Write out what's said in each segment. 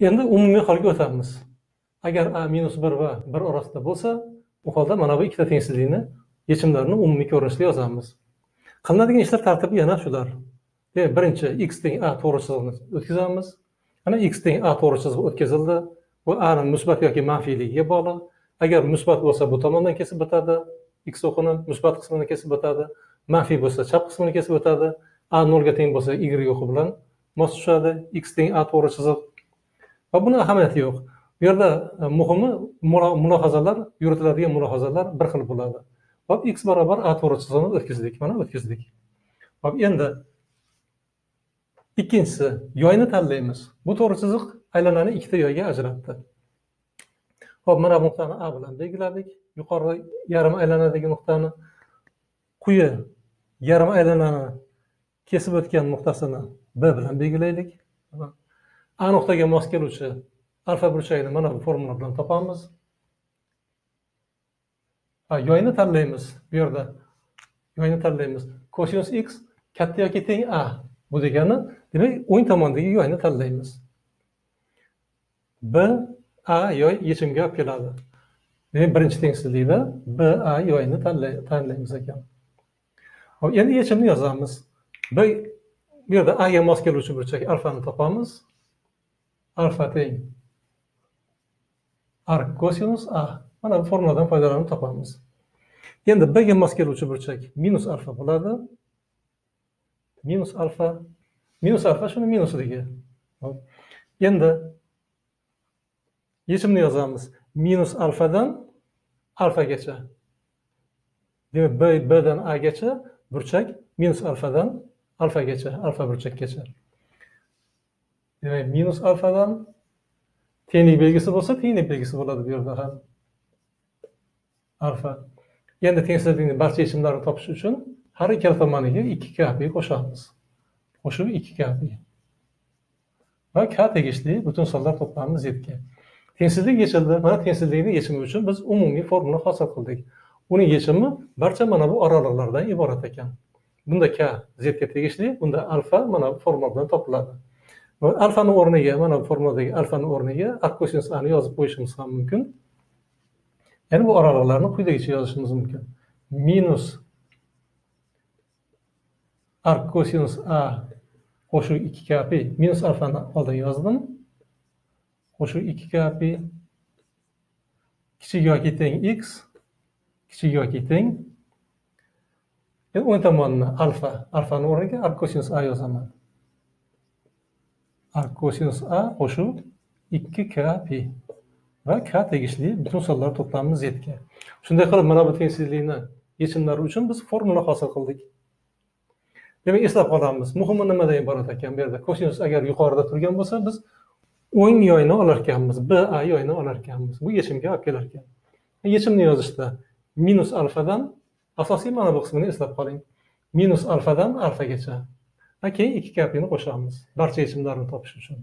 endi umumiy holga o'tamiz. Agar a minus bir va bir orasida bo'lsa u holda mana bu ikkita tengsizlikni yechimlarini umumiy ko'rinishda yozamiz. Qilinadigan ishlar tartibi yana shular. E, birinchi x teng a to'g'ri chizig'ini o'tkazamiz. Ana x teng a to'g'ri chizig'i o'tkazildi. Bu ani musbat yoki manfiyligiga bog'liq. Agar musbat bo'lsa bu tomondan kesib o'tadi x o'qini musbat qismini kesib o'tadi manfiy bo'lsa chap qismini kesib o'tadi. A nolga teng bo'lsa y o'qi bilan mos tushadi. X teng a to'g'ri chiziq va buni ahamiyati yo'q. Bu yerda e, muhimi mulohazalar yuritiladigan mulohazalar bir xil bo'ladi. Hop x barobar a to'g'ri chizig'ini o'tkazdik mana o'tkazdik. Hop endi ikkinchisi yoyni tanlaymiz. Bu to'g'ri chiziq aylanani ikkita yoyga ajratdi. Ho'p mana bu nuqtani a bilan belgiladik. Yuqorida yarim aylanadagi nuqtani quyi yarim aylanani kesib o'tgan nuqtasini b bilan belgilaylik. A nuqtaga mos keluvchi alfa burchagini mana bu formula bilan topamiz. Yoyni tanlaymiz bu yerda. Yoyni tanlaymiz. Kosinus x katta yoki teng a bu degani demak o'ng tomondagi yoyni tanlaymiz. B a yoy yechimga olib keladi. Demak birinchi tengsizlikda b a yoyni tanlaymiz ekan. Hop endi yechimni yozamiz. B bu yerda a ga mos keluvchi burchak alfani topamiz. Alfa teng ark kosinus a. Mana bu formuladan foydalanib topamiz. Endi b ga mos keluvchi burchak minus alfa bo'ladi. Minus alfa. Minus alfa shuni minusidagi endi yechimni yozamiz. Minus alfadan alfagacha demak b bdan agacha burchak minus alfadan alfagacha alfa burchakgacha demak minus alfadan tenglik belgisi bo'lsa tenglik belgisi bo'ladi bu yerda ham. Alfa. Endi tengsizlikni barcha yechimlarini topish uchun har ikkala tomoniga ikki kapi qo'shamiz. Qo'shib ikki kapi va k tegishli butun sonlar to'plami zga tengsizlik yechildi. Mana tengsizlikni yechimi uchun biz umumiy formula hosil qildik. Uning yechimi barcha mana bu oraliqlardan iborat ekan. Bunda k zga tegishli bunda alfa mana bu formula bilan topiladi. Alfani o'rniga mana bu formuladagi alfani o'rniga akkosinus ani yozib qo'yishimiz ham mumkin. Ya'ni bu oraliqlarni quyidagicha yozishimiz mumkin. Minus ark kosinus a qo'shuv ikki kapi minus alfani oldin yozdim. Qo'shuv ikki kapi kichik yoki teng x kichik yoki teng. O'ng tomonni alfa alfani o'rniga ark kosinus a yozaman. A kosinus a qo'shib ikki k pi va k tegishli butun sonlar to'plami zga shunday qilib mana bu tengsizlikni yechimlari uchun biz formula hosil qildik. Demak eslab qolamiz. Muhimi nimadan iborat ekan bu yerda? Kosinus agar yuqorida turgan bo'lsa biz o'ng yoyni olar ekanmiz b a yoyni olar ekanmiz bu yechimga olib kelar ekan yechimni yozishda minus alfadan asosiy mana bu qismini eslab qoling. Minus alfadan alfagacha. Keyin ikki kapini qo'shamiz. Barcha yechimlarni topish uchun.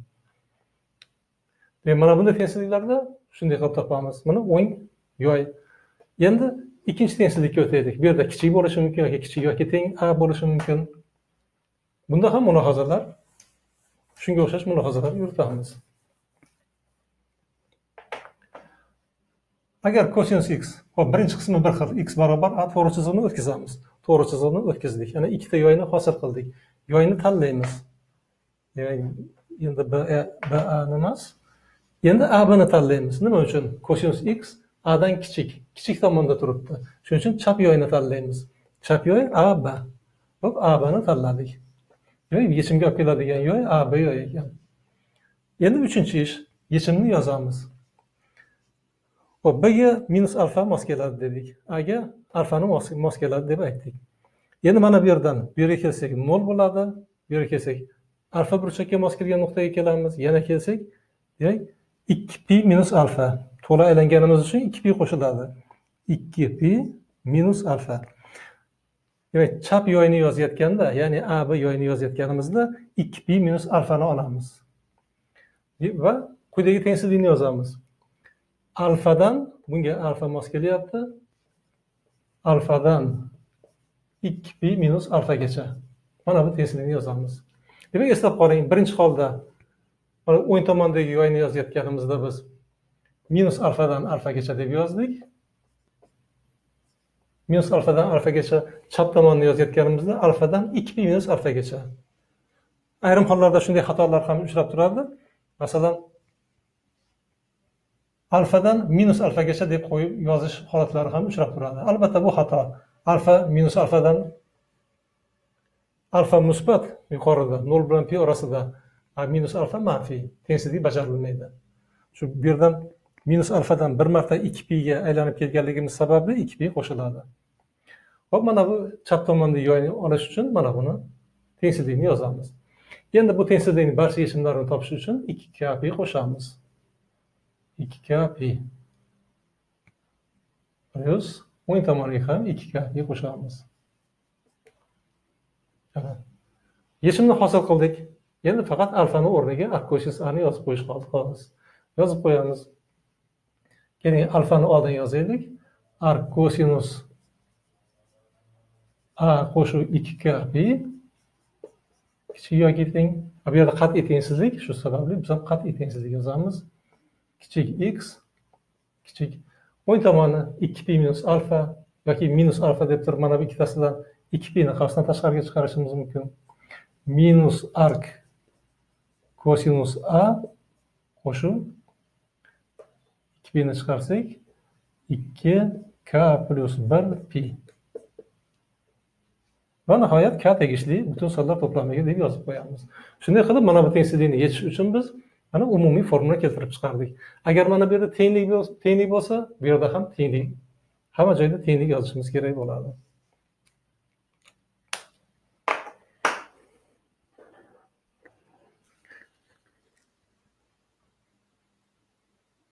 Demak mana bunday tengsizliklarda shunday qilib topamiz. Mana o'ng yoy. Endi ikkinchi tengsizlikka o'taylik. Bu yerda kichik bo'lishi mumkin yoki kichik yoki teng a bo'lishi mumkin. Bunda ham mulohazalar shunga o'xshash mulohazalar yuritamiz. Agar kosinus x hop birinchi qismi bir xil x barobar a to'g'ri chizig'ini o'tkazamiz. To'g'ri chizig'ini o'tkazdik. Ya'ni ikkita yoyni hosil qildik. Yoyni tanlaymiz endi b a b a emas endi a bni tanlaymiz nima uchun kosinus x adan kichik kichik tomonda turibdi shuning uchun chap yoyni tanlaymiz chap yoy a b hop a bni tanladik demak yechimga olib keladigan yoy a b yoy ekan endi uchinchi ish yechimni yozamiz hop bga minus alfa mos dedik. Aga alfani mos keladi endi mana bu yerdan bu yerga kelsak nol bo'ladi bu yerga kelsak alfa burchakka mos kelgan nuqtaga kelamiz. Yana kelsak demak ikki pi minus alfa. To'la aylanganimiz uchun ikki pi qo'shiladi. Ikki pi minus alfa. Demak chap yoyni yozayotganda ya'ni a b yoyni yozayotganimizda ikki pi minus alfani olamiz. Va quyidagi tengsizlikni yozamiz. Alfadan bunga alfa mos kelyapti. Alfadan ikki pi minus alfagacha mana bu tengsizlikni yozamiz. Demak eslab qoling birinchi holda mana o'ng tomondagi yoyni yozayotganimizda biz minus alfadan alfagacha deb yozdik. Minus alfadan alfagacha chap tomonni yozayotganimizda alfadan ikki pi minus alfagacha ayrim hollarda shunday xatolar ham uchrab turadi masalan alfadan minus alfagacha deb qo'yib yozish holatlari ham uchrab turadi albatta bu xato alfa minus alfadan alfa musbat yuqorida nol bilan pi orasida. Minus alfa manfiy tengsizlik bajarilmaydi. Shu bu yerdan minus alfadan bir marta ikki piga aylanib kelganligimiz sababli ikki pi qo'shiladi. Hop mana bu chap tomonni yoyni olish uchun mana buni tengsizlikni yozamiz. Endi bu tengsizlikni barcha yechimlarini topish uchun ikki k pi qo'shamiz. Ikki k pi. Plyus o'ng tomoniga ham ikki k qo'shamiz. Yechimni hosil qildik. Endi faqat alfani o'rniga arkosinus ani yozib qo'yish qoldi xolos yozib qo'yamiz. Keling alfani oldin yozaylik. Arkosinus a qo'shuv ikki k pi kichik yoki teng bu yerda qat'iy tengsizlik shu sababli biz ham qat'iy tengsizlik yozamiz. Kichik x kichik o'ng tomoni ikki pi minus alfa yoki minus alfa deb turib mana bu ikkitasidan ikki pini qasddan tashqariga chiqarishimiz mumkin. Minus ark kosinus a qo'shib ikki pini chiqarsak ikki k plyus bir pi. Va nihoyat k tegishli butun sonlar to'plamiga deb yozib qo'yamiz. Shunday qilib mana bu tengsizlikni yechish uchun biz mana umumiy formula keltirib chiqardik. Agar mana bu yerda tenglik tenglik bo'lsa bu yerda ham tenglik hamma joyda tenglik yozishimiz kerak bo'ladi.